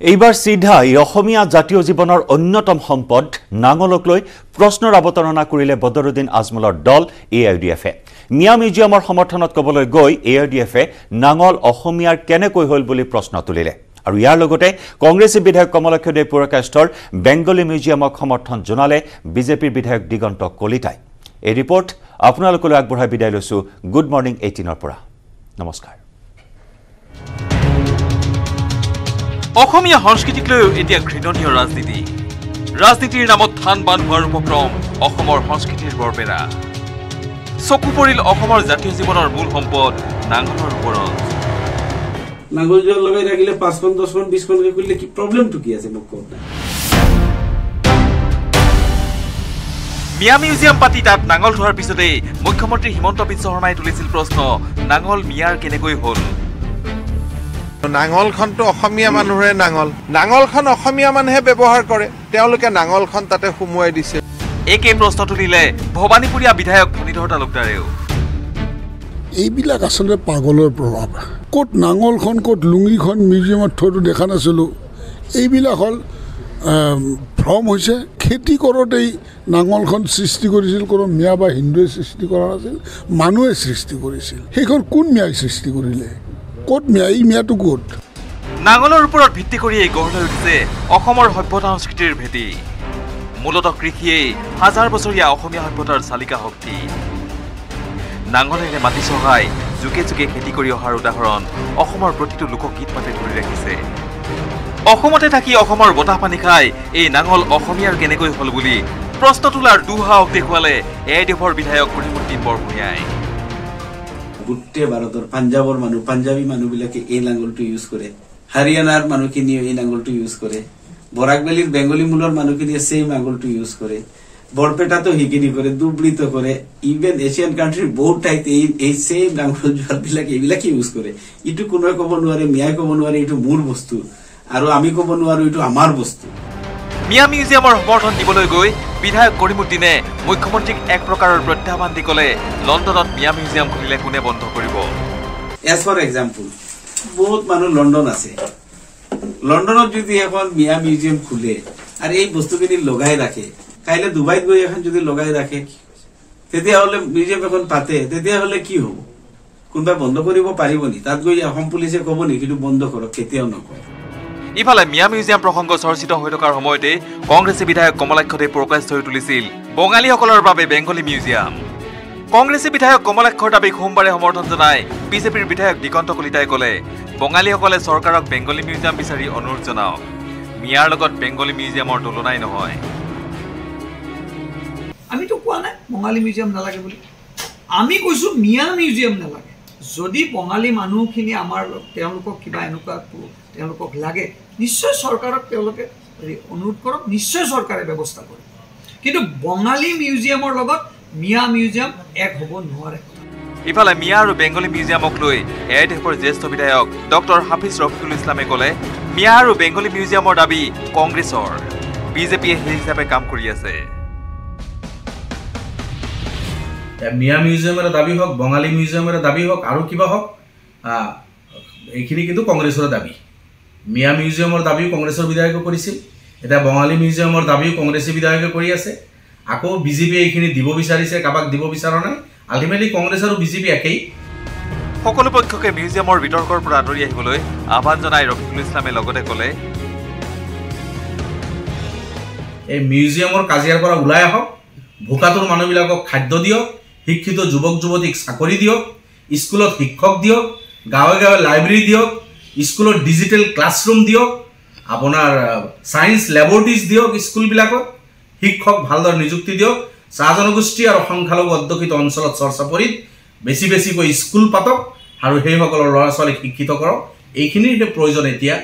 এইবাৰ চিধাই অসমীয়া জাতীয় জীৱনৰ অন্যতম সম্পদ নাঙলক লৈ প্ৰশ্নৰ অৱতাৰণা কৰিলে বদৰুদ্দিন আজমলৰ দল এ আই ডি এফে। মিয়া মিউজিয়ামৰ সমৰ্থনত ক'বলৈ গৈ এ আই ডি এফে নাঙল অসমীয়াৰ কেনেকৈ হ'ল বুলি প্ৰশ্ন তুলিলে। আৰু ইয়াৰ লগতে কংগ্ৰেছী বিধায়ক কমলক্ষ দেৱ পুৰকাষ্ঠৰ বেংগলী মিউজিয়ামক সমৰ্থন জনালে বিজেপিৰ বিধায়ক দিগন্ত কলিতাই। এই ৰিপৰ্ট আপোনালোকলৈ আগবঢ়াই বিদায় লৈছোঁ। গুড মৰ্ণিং এইটিনৰ পৰা। নমস্কাৰ। অসমীয়া সংস্কৃতিক লৈও এতিয়া ঘৃণনীয় ৰাজনীতি। ৰাজনীতিৰ নামত থান বান হোৱাৰ উপক্ৰম অসমৰ সংস্কৃতিৰ বৰপেৰা চকু পৰিল অসমৰ জাতীয় জীৱনৰ মূল সম্পদ নাঙলৰ ওপৰত। নাঙল লগাই ৰাখিলে পাঁচখন দহখন কৰিলে কি প্ৰব্লেমটো কি আছে মোক কওক মিয়া মিউজিয়াম পাতি তাত নাঙল থোৱাৰ পিছতেই মুখ্যমন্ত্ৰী হিমন্ত বিশ্ব শৰ্মাই তুলিছিল প্ৰশ্ন নাঙল মিয়াৰ কেনেকৈ হ'ল? নাঙলখনটো অসমীয়া মানুহৰে নাঙল। নাঙলখন অসমীয়া মানুহে ব্যৱহাৰ কৰে। তেওঁলোকে নাঙলখন তাতে সুমুৱাই দিছে। একেই প্ৰশ্ন তুলিলে ভৱানীপুৰীয়া বিধায়ক ফণীধৰ তালুকদাৰেও। এইবিলাক আচলতে পাগলৰ প্ৰভাৱ। ক'ত নাঙলখন ক'ত লুঙিখন মিউজিয়ামত থোৱাটো দেখা নাছিলোঁ। এইবিলাক হ'ল ভ্ৰম হৈছে। খেতি কৰোঁতেই নাঙলখন সৃষ্টি কৰিছিল। কোনো মিয়া বা হিন্দুৱে সৃষ্টি কৰা নাছিল। মানুহে সৃষ্টি কৰিছিল। সেইখন কোন মিয়াই সৃষ্টি কৰিলে? ক'ত মিয়া? এই মিয়াটো ক'ত? নাঙলৰ ওপৰত ভিত্তি কৰিয়েই গঢ় লৈ উঠিছে অসমৰ সভ্যতা সংস্কৃতিৰ ভেটি। মূলতঃ কৃষিয়েই হাজাৰ বছৰীয়া অসমীয়া সভ্যতাৰ চালিকা শক্তি। নাঙলেৰে মাটি চহাই যুগে যুগে খেতি কৰি অহাৰ উদাহৰণ অসমৰ প্ৰতিটো লোকগীত মাতে ধৰি ৰাখিছে। অসমতে থাকি অসমৰ বতাহ পানী খাই এই নাঙল অসমীয়াৰ কেনেকৈ হ'ল বুলি প্ৰশ্ন তোলাৰ দুঃসাহস দেখুৱালে এ আই ডি এফৰ বিধায়ক কৰিমুদ্দিন বৰভূঞাই গোটেই ভাৰতৰ পাঞ্জাৱৰ মানুহ পাঞ্জাবী মানুহবিলাকে এই নাঙলটো ইউজ কৰে। হাৰিয়ানাৰ মানুহখিনিয়ে এই নাঙলটো ইউজ কৰে। বৰাকবেলীৰ বেংগলী মূলৰ মানুহখিনিয়ে ছেইম নাঙলটো ইউজ কৰে। বৰপেটাতো সেইখিনি কৰে দুবৃতো কৰে। ইভেন এছিয়ান কাণ্ট্ৰিৰ বহুত ঠাইত এই এই ছেইম নাঙল যোৱাবিলাক এইবিলাকে ইউজ কৰে। ইটো কোনোৱে ক'ব নোৱাৰে মিয়াই ক'ব নোৱাৰে এইটো মোৰ বস্তু। আৰু আমি ক'ব নোৱাৰো এইটো আমাৰ বস্তু। মিয়া মিউজিয়ামৰ সমৰ্থন দিবলৈ গৈ বিধায়ক কৰিমুদ্দিনে মুখ্যমন্ত্ৰীক এক প্ৰকাৰৰ প্ৰত্যাহ্বান দি ক'লে লণ্ডনত মিয়া মিউজিয়াম খুলিলে কোনে বন্ধ কৰিব? এজ ফৰ এক্সাম্পল বহুত মানুহ লণ্ডন আছে। লণ্ডনত যদি এখন মিয়া মিউজিয়াম খোলে আৰু এই বস্তুখিনি লগাই ৰাখে কাইলৈ ডুবাইত গৈ এখন যদি লগাই ৰাখে তেতিয়াহ'লে মিউজিয়াম এখন পাতে তেতিয়াহ'লে কি হ'ব? কোনোবাই বন্ধ কৰিব পাৰিব নি? তাত গৈ অসম পুলিচে ক'ব নেকি কিন্তু বন্ধ কৰক কেতিয়াও নকয় ইফালে মিয়া মিউজিয়াম প্ৰসংগ চৰ্চিত হৈ থকাৰ সময়তে কংগ্ৰেছী বিধায়ক কমলাক্ষদেৱ প্ৰকাশ হৈ তুলিছিল বঙালীসকলৰ বাবে বেংগলী মিউজিয়াম। কংগ্ৰেছী বিধায়ক কমলাক্ষৰ দাবীক সোমবাৰে সমৰ্থন জনাই বিজেপিৰ বিধায়ক দিগন্ত কলিতাই ক'লে বঙালীসকলে চৰকাৰক বেংগলী মিউজিয়াম বিচাৰি অনুৰোধ জনাওক। মিয়াৰ লগত বেংগলী মিউজিয়ামৰ তুলনাই নহয়। আমিতো কোৱা নাই বঙালী মিউজিয়াম নালাগে বুলি। আমি কৈছোঁ মিয়া মিউজিয়াম নালাগে। যদি বঙালী মানুহখিনি আমাৰ তেওঁলোকক কিবা এনেকুৱা তেওঁলোকক লাগে নিশ্চয় চৰকাৰক তেওঁলোকে হেৰি অনুৰোধ কৰক নিশ্চয় চৰকাৰে ব্যৱস্থা কৰিব। কিন্তু বঙালী মিউজিয়ামৰ লগত মিয়া মিউজিয়াম এক হ'ব নোৱাৰে। ইফালে মিয়া আৰু বেংগলী মিউজিয়ামক লৈ এ আই ডি এফৰ জ্যেষ্ঠ বিধায়ক ডক্টৰ হাফিজ ৰফিকুল ইছলামে ক'লে মিয়া আৰু বেংগলী মিউজিয়ামৰ দাবী কংগ্ৰেছৰ। বিজেপিয়ে সেই হিচাপে কাম কৰি আছে। মিয়া মিউজিয়ামৰ দাবী হওক বঙালী মিউজিয়ামৰ দাবী হওক আৰু কিবা হওক এইখিনি কিন্তু কংগ্ৰেছৰ দাবী। মিয়া মিউজিয়ামৰ দাবীও কংগ্ৰেছৰ বিধায়কে কৰিছিল এতিয়া বঙালী মিউজিয়ামৰ দাবীও কংগ্ৰেছী বিধায়কে কৰি আছে। আকৌ বিজেপিয়ে এইখিনি দিব বিচাৰিছে কাৰোবাক দিব বিচৰা নাই আল্টিমেটলি কংগ্ৰেছ আৰু বিজেপি একেই। সকলো পক্ষকে মিউজিয়ামৰ বিতৰ্কৰ পৰা আঁতৰি আহিবলৈ আহ্বান জনাই ৰফিকুল ইছলামে লগতে ক'লে এই মিউজিয়ামৰ কাজিয়াৰ পৰা ওলাই আহক ভোকাটোৰ মানুহবিলাকক খাদ্য দিয়ক শিক্ষিত যুৱক যুৱতীক চাকৰি দিয়ক স্কুলত শিক্ষক দিয়ক গাঁৱে গাঁৱে লাইব্ৰেৰী দিয়ক স্কুলত ডিজিটেল ক্লাছৰুম দিয়ক আপোনাৰ ছায়েন্স লেবৰেটৰিজ দিয়ক স্কুলবিলাকত শিক্ষক ভালদৰে নিযুক্তি দিয়ক চাহ জনগোষ্ঠী আৰু সংখ্যালঘু অধ্যুষিত অঞ্চলত চৰ্চাপৰিত বেছি বেছিকৈ স্কুল পাতক আৰু সেইসকলৰ ল'ৰা ছোৱালীক শিক্ষিত কৰক। এইখিনিৰ প্ৰয়োজন এতিয়া।